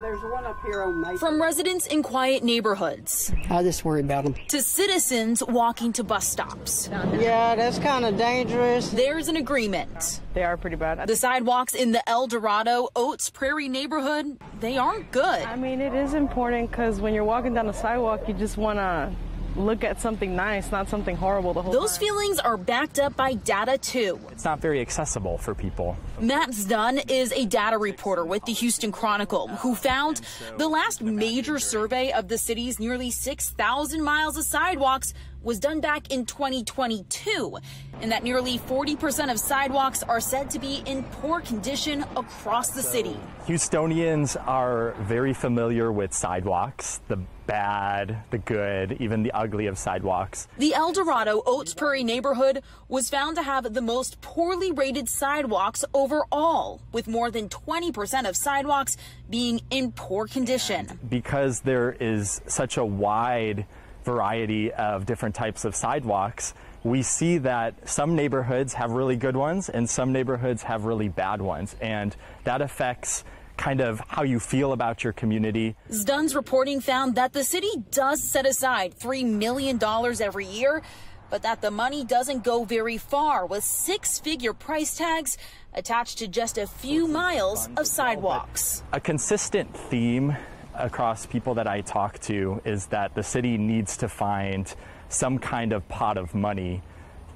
There's one up here on Maple. From residents in quiet neighborhoods I just worry about them. to citizens walking to bus stops, Yeah, that's kind of dangerous. there's an agreement. They are pretty bad. The sidewalks in the El Dorado Oates Prairie neighborhood, they aren't good. I mean, it is important because when you're walking down the sidewalk, you just want to look at something nice, not something horrible the whole Those time. feelings are backed up by data too. It's not very accessible for people. Matt Dunn is a data reporter with the Houston Chronicle who found the last major survey of the city's nearly 6,000 miles of sidewalks was done back in 2022, and that nearly 40% of sidewalks are said to be in poor condition across the city. Houstonians are very familiar with sidewalks, the bad, the good, even the ugly of sidewalks. The El Dorado Oates Prairie neighborhood was found to have the most poorly rated sidewalks overall, with more than 20% of sidewalks being in poor condition. Because there is such a wide variety of different types of sidewalks, we see that some neighborhoods have really good ones and some neighborhoods have really bad ones. And that affects kind of how you feel about your community. Dunn's reporting found that the city does set aside $3 million every year, but that the money doesn't go very far with six figure price tags attached to just a few miles of sidewalks. A consistent theme across people that I talk to is that the city needs to find some kind of pot of money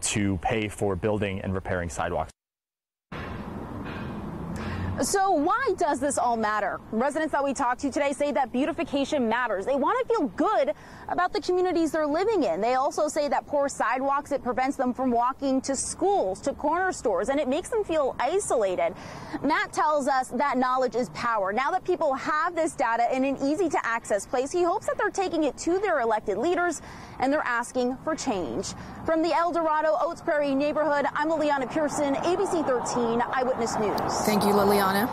to pay for building and repairing sidewalks. So why does this all matter? Residents that we talked to today say that beautification matters. They want to feel good about the communities they're living in. They also say that poor sidewalks, it prevents them from walking to schools, to corner stores, and it makes them feel isolated. Matt tells us that knowledge is power. Now that people have this data in an easy to access place, he hopes that they're taking it to their elected leaders and they're asking for change. From the El Dorado Oates Prairie neighborhood, I'm Lileana Pearson, ABC 13 Eyewitness News. Thank you, Lileana. Liana